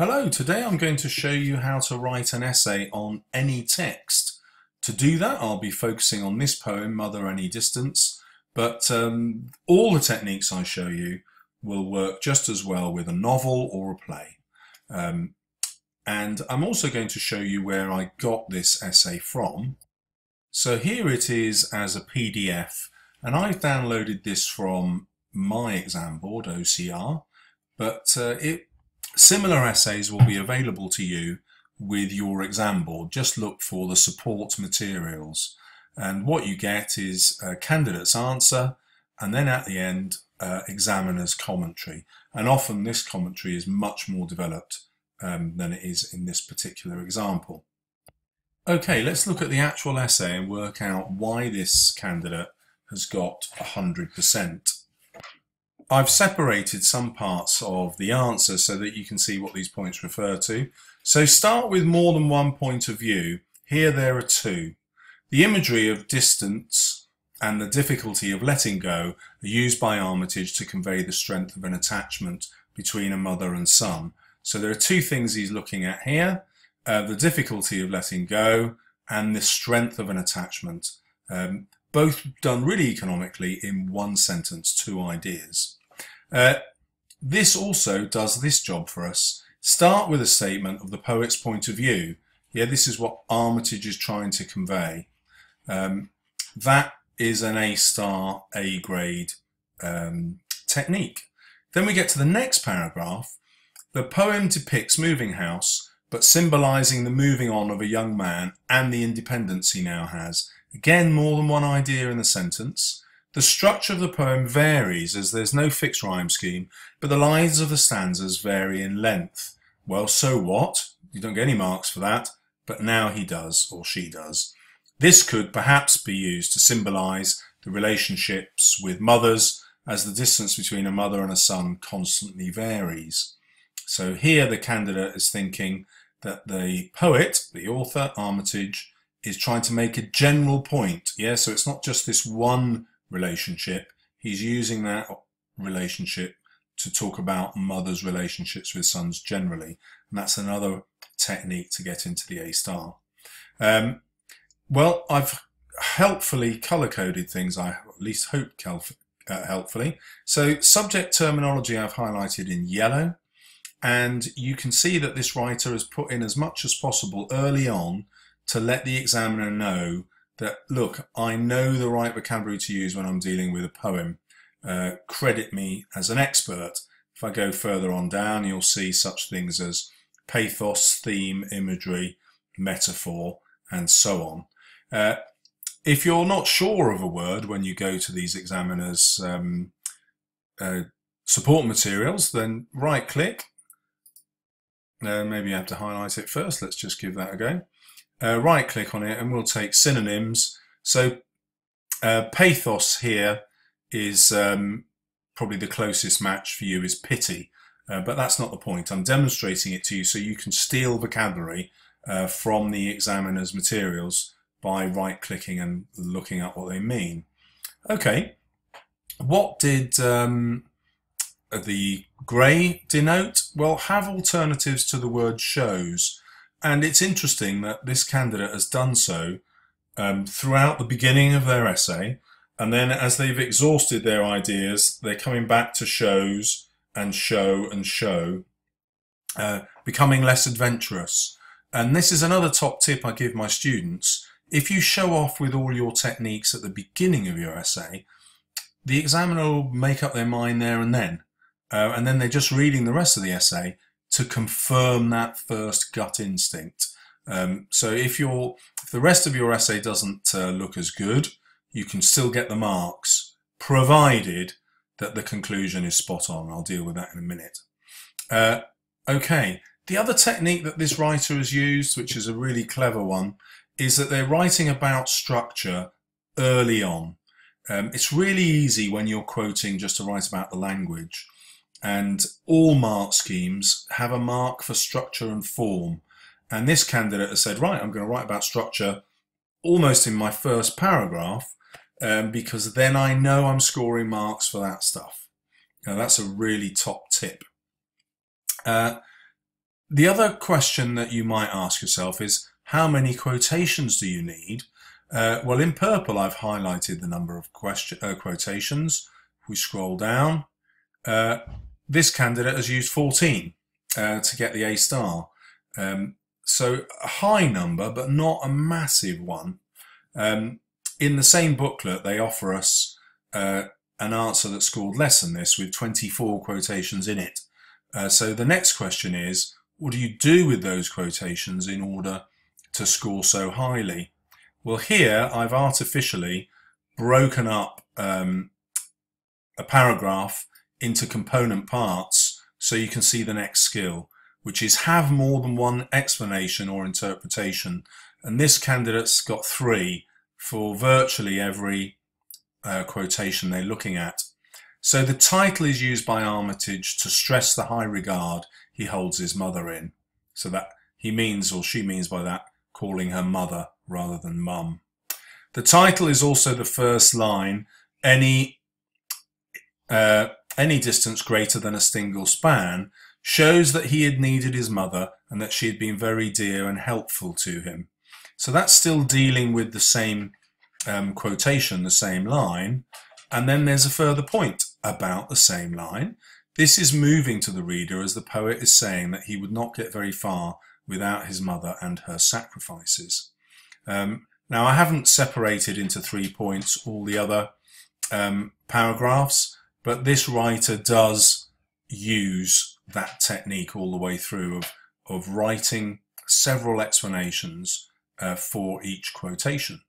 Hello, today I'm going to show you how to write an essay on any text. To do that I'll be focusing on this poem, Mother Any Distance, but um, all the techniques I show you will work just as well with a novel or a play. Um, and I'm also going to show you where I got this essay from. So here it is as a PDF and I've downloaded this from my exam board, OCR, but uh, it Similar essays will be available to you with your exam board. Just look for the support materials. And what you get is a candidate's answer, and then at the end, uh, examiner's commentary. And often this commentary is much more developed um, than it is in this particular example. Okay, let's look at the actual essay and work out why this candidate has got 100%. I've separated some parts of the answer so that you can see what these points refer to. So start with more than one point of view. Here there are two. The imagery of distance and the difficulty of letting go are used by Armitage to convey the strength of an attachment between a mother and son. So there are two things he's looking at here, uh, the difficulty of letting go and the strength of an attachment. Um, both done really economically in one sentence, two ideas. Uh, this also does this job for us. Start with a statement of the poet's point of view. Yeah, this is what Armitage is trying to convey. Um, that is an A star, A grade um, technique. Then we get to the next paragraph. The poem depicts moving house, but symbolizing the moving on of a young man and the independence he now has. Again, more than one idea in the sentence. The structure of the poem varies as there's no fixed rhyme scheme, but the lines of the stanzas vary in length. Well, so what? You don't get any marks for that, but now he does, or she does. This could perhaps be used to symbolise the relationships with mothers as the distance between a mother and a son constantly varies. So here the candidate is thinking that the poet, the author, Armitage, is trying to make a general point. Yeah, so it's not just this one relationship. He's using that relationship to talk about mothers' relationships with sons generally. And that's another technique to get into the A star. Um, well, I've helpfully color coded things, I at least hope uh, helpfully. So subject terminology I've highlighted in yellow. And you can see that this writer has put in as much as possible early on to let the examiner know that, look, I know the right vocabulary to use when I'm dealing with a poem. Uh, credit me as an expert. If I go further on down, you'll see such things as pathos, theme, imagery, metaphor, and so on. Uh, if you're not sure of a word when you go to these examiners' um, uh, support materials, then right click. Uh, maybe you have to highlight it first. Let's just give that a go uh, right click on it and we'll take synonyms. So uh, pathos here is um, probably the closest match for you is pity, uh, but that's not the point. I'm demonstrating it to you so you can steal vocabulary uh, from the examiner's materials by right clicking and looking at what they mean. Okay, what did um, the grey denote? Well, have alternatives to the word shows. And it's interesting that this candidate has done so um, throughout the beginning of their essay. And then as they've exhausted their ideas, they're coming back to shows and show and show, uh, becoming less adventurous. And this is another top tip I give my students. If you show off with all your techniques at the beginning of your essay, the examiner will make up their mind there and then. Uh, and then they're just reading the rest of the essay to confirm that first gut instinct. Um, so if your if the rest of your essay doesn't uh, look as good, you can still get the marks, provided that the conclusion is spot on. I'll deal with that in a minute. Uh, okay, the other technique that this writer has used, which is a really clever one, is that they're writing about structure early on. Um, it's really easy when you're quoting just to write about the language and all mark schemes have a mark for structure and form. And this candidate has said, right, I'm going to write about structure almost in my first paragraph um, because then I know I'm scoring marks for that stuff. Now that's a really top tip. Uh, the other question that you might ask yourself is how many quotations do you need? Uh, well, in purple, I've highlighted the number of question, uh, quotations. If we scroll down, uh, this candidate has used 14 uh, to get the A star. Um, so a high number, but not a massive one. Um, in the same booklet, they offer us uh, an answer that scored less than this with 24 quotations in it. Uh, so the next question is, what do you do with those quotations in order to score so highly? Well, here I've artificially broken up um, a paragraph into component parts so you can see the next skill, which is have more than one explanation or interpretation. And this candidate's got three for virtually every uh, quotation they're looking at. So the title is used by Armitage to stress the high regard he holds his mother in. So that he means, or she means by that, calling her mother rather than mum. The title is also the first line, any, uh, any distance greater than a single span, shows that he had needed his mother and that she had been very dear and helpful to him. So that's still dealing with the same um, quotation, the same line, and then there's a further point about the same line. This is moving to the reader as the poet is saying that he would not get very far without his mother and her sacrifices. Um, now, I haven't separated into three points all the other um, paragraphs, but this writer does use that technique all the way through of, of writing several explanations uh, for each quotation.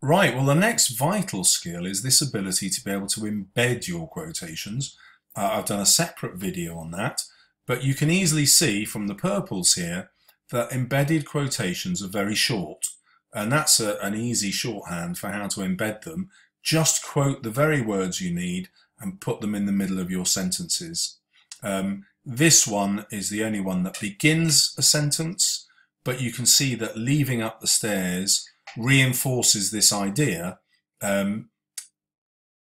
Right, well, the next vital skill is this ability to be able to embed your quotations. Uh, I've done a separate video on that, but you can easily see from the purples here that embedded quotations are very short, and that's a, an easy shorthand for how to embed them. Just quote the very words you need and put them in the middle of your sentences. Um, this one is the only one that begins a sentence, but you can see that leaving up the stairs reinforces this idea um,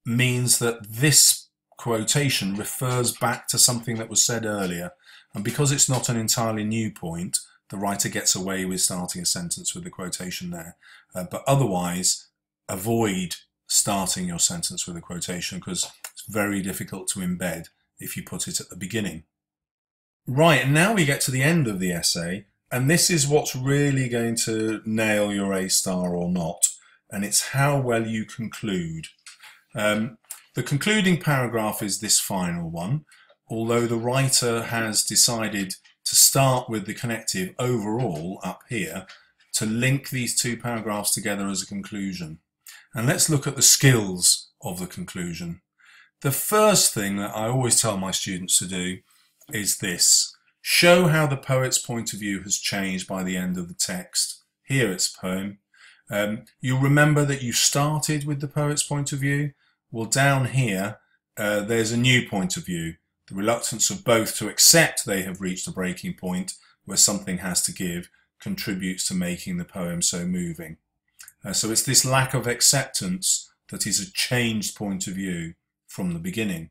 means that this quotation refers back to something that was said earlier. And because it's not an entirely new point, the writer gets away with starting a sentence with the quotation there. Uh, but otherwise, avoid starting your sentence with a quotation because it's very difficult to embed if you put it at the beginning. Right, and now we get to the end of the essay, and this is what's really going to nail your A star or not, and it's how well you conclude. Um, the concluding paragraph is this final one, although the writer has decided to start with the connective overall up here to link these two paragraphs together as a conclusion. And let's look at the skills of the conclusion. The first thing that I always tell my students to do is this. Show how the poet's point of view has changed by the end of the text. Here it's a poem. Um, you'll remember that you started with the poet's point of view. Well, down here, uh, there's a new point of view. The reluctance of both to accept they have reached a breaking point where something has to give contributes to making the poem so moving. Uh, so it's this lack of acceptance that is a changed point of view from the beginning.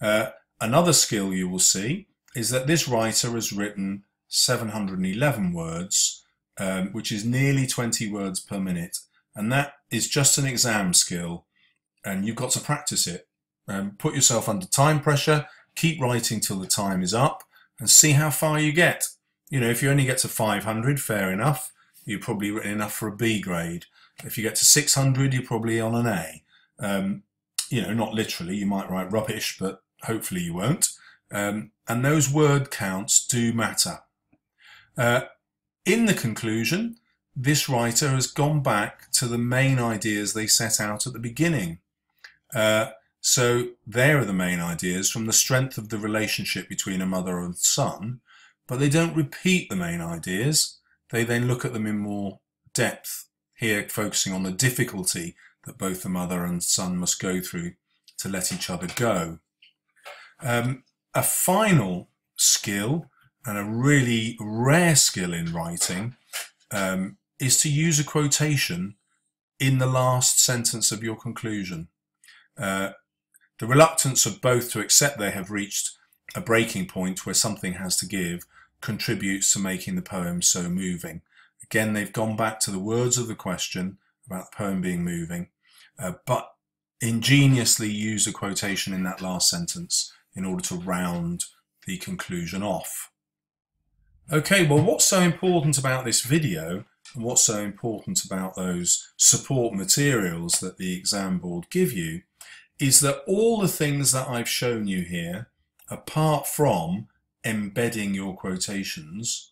Uh, another skill you will see is that this writer has written 711 words, um, which is nearly 20 words per minute. And that is just an exam skill, and you've got to practice it. Um, put yourself under time pressure, keep writing till the time is up, and see how far you get. You know, if you only get to 500, fair enough. You've probably written enough for a B grade. If you get to 600, you're probably on an A. Um, you know, not literally, you might write rubbish, but hopefully you won't. Um, and those word counts do matter. Uh, in the conclusion, this writer has gone back to the main ideas they set out at the beginning. Uh, so there are the main ideas from the strength of the relationship between a mother and son, but they don't repeat the main ideas. They then look at them in more depth, here focusing on the difficulty that both the mother and son must go through to let each other go. Um, a final skill and a really rare skill in writing um, is to use a quotation in the last sentence of your conclusion. Uh, the reluctance of both to accept they have reached a breaking point where something has to give contributes to making the poem so moving. Again, they've gone back to the words of the question about the poem being moving, uh, but ingeniously use a quotation in that last sentence in order to round the conclusion off. Okay, well, what's so important about this video and what's so important about those support materials that the exam board give you is that all the things that I've shown you here, apart from embedding your quotations,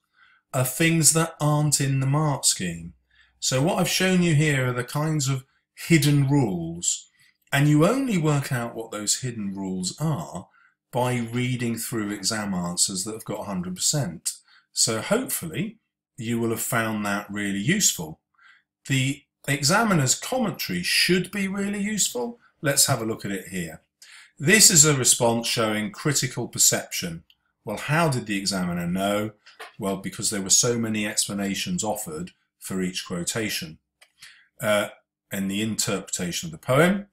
are things that aren't in the mark scheme. So what I've shown you here are the kinds of hidden rules, and you only work out what those hidden rules are by reading through exam answers that have got 100%. So hopefully you will have found that really useful. The examiner's commentary should be really useful. Let's have a look at it here. This is a response showing critical perception. Well, how did the examiner know? Well, because there were so many explanations offered for each quotation. Uh, and the interpretation of the poem,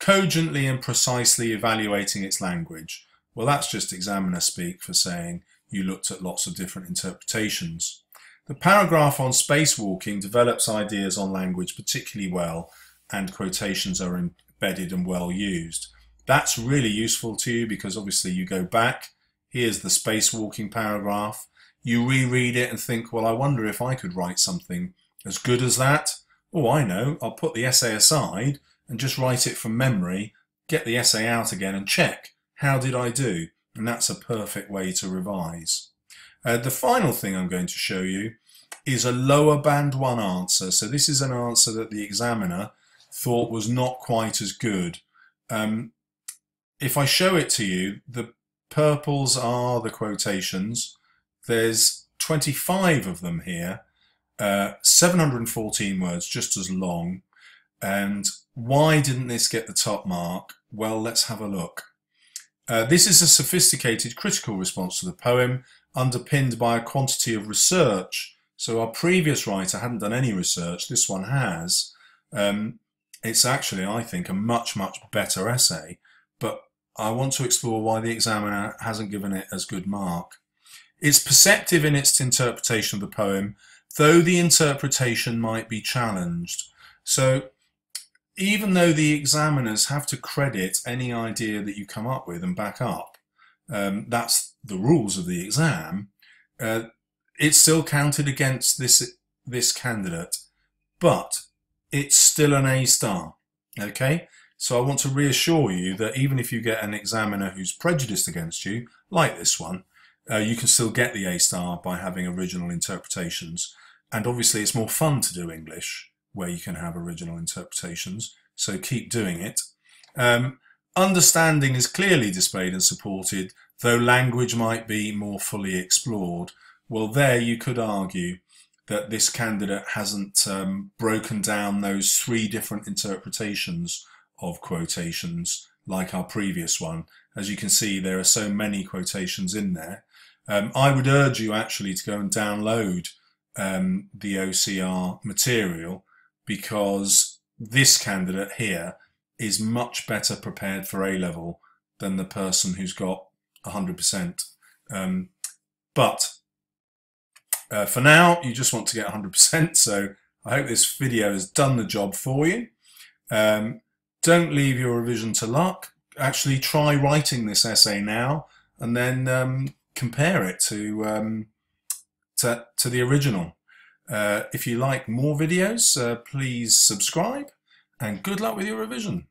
cogently and precisely evaluating its language. Well, that's just examiner speak for saying you looked at lots of different interpretations. The paragraph on spacewalking develops ideas on language particularly well, and quotations are embedded and well used. That's really useful to you because obviously you go back, here's the spacewalking paragraph, you reread it and think, well, I wonder if I could write something as good as that. Oh, I know, I'll put the essay aside and just write it from memory, get the essay out again and check, how did I do? And that's a perfect way to revise. Uh, the final thing I'm going to show you is a lower band one answer. So this is an answer that the examiner thought was not quite as good. Um, if I show it to you, the purples are the quotations. There's 25 of them here, uh, 714 words, just as long. And why didn't this get the top mark? Well, let's have a look. Uh, this is a sophisticated critical response to the poem, underpinned by a quantity of research. So our previous writer hadn't done any research, this one has. Um, it's actually, I think, a much, much better essay, but I want to explore why the examiner hasn't given it as good mark. It's perceptive in its interpretation of the poem, though the interpretation might be challenged. So even though the examiners have to credit any idea that you come up with and back up, um, that's the rules of the exam, uh, it's still counted against this this candidate, but it's still an A star. Okay, so I want to reassure you that even if you get an examiner who's prejudiced against you, like this one, uh, you can still get the A star by having original interpretations. And obviously, it's more fun to do English where you can have original interpretations. So keep doing it. Um, understanding is clearly displayed and supported, though language might be more fully explored. Well, there you could argue that this candidate hasn't um, broken down those three different interpretations of quotations like our previous one. As you can see, there are so many quotations in there. Um, I would urge you actually to go and download um, the OCR material because this candidate here is much better prepared for A level than the person who's got 100%. Um, but uh, for now, you just want to get 100%. So I hope this video has done the job for you. Um, don't leave your revision to luck. Actually try writing this essay now and then um, compare it to, um, to, to the original. Uh, if you like more videos, uh, please subscribe and good luck with your revision.